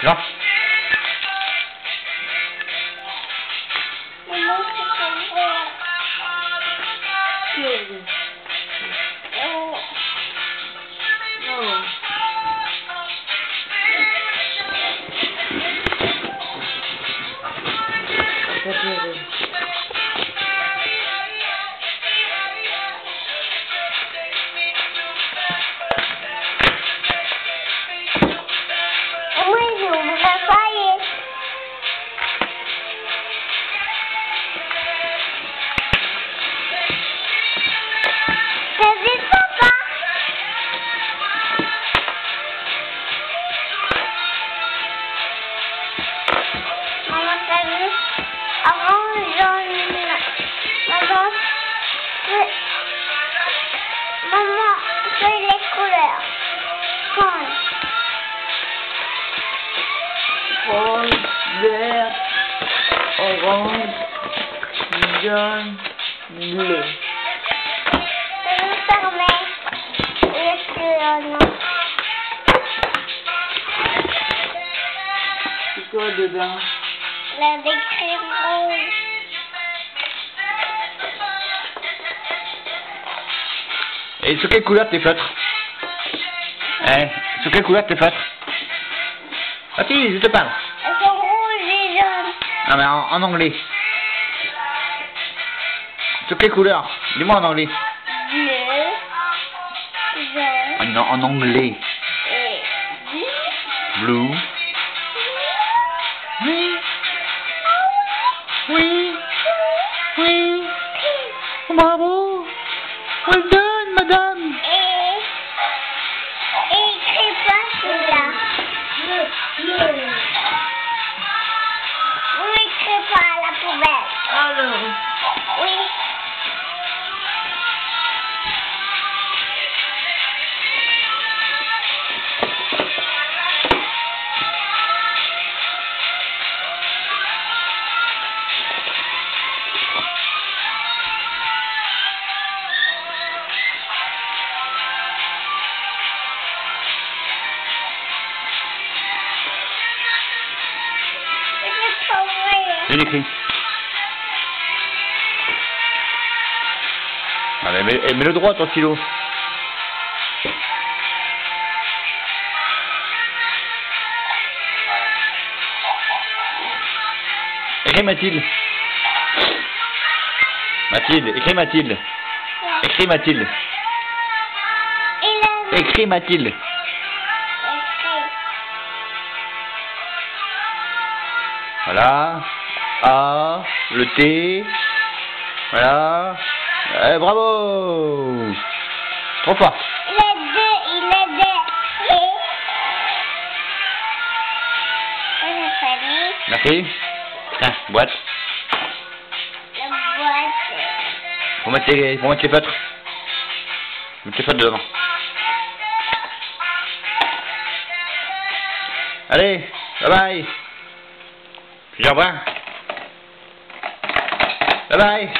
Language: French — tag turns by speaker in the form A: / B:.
A: Non.
B: Maman, c'est comme ça.
C: Chiedi.
B: Oh. Avant, jaune... Maman, fais... Maman, fais les couleurs. Jaune.
C: Vert, orange, jaune, bleu.
B: Je vais fermer les.
C: C'est quoi dedans?
B: La décrème rouge.
A: Et sur quelle couleur tes feutres Hein Sur quelle couleur tes feutres Ah si, je te parle.
B: Elles sont rouges et jaunes.
A: Ah mais en, en anglais. Sur quelle couleur Dis-moi en anglais.
B: Bleu, jaune
A: non, en anglais.
B: et
A: Blue. J'ai écrit. Allez, mets, eh, mets-le droit, ton stylo. Écris Mathilde. Mathilde, écris Mathilde. Écris Mathilde. Écris Mathilde. Voilà. A, le T. Voilà. Eh, bravo Trop fort.
B: Il a deux, il a deux. Et.
A: Merci. Tiens, boîte.
B: la boîte.
A: Faut mettre les, faut mettre les feutres. Mettre les feutres devant. Allez, bye bye. Dis au revoir. Bye bye.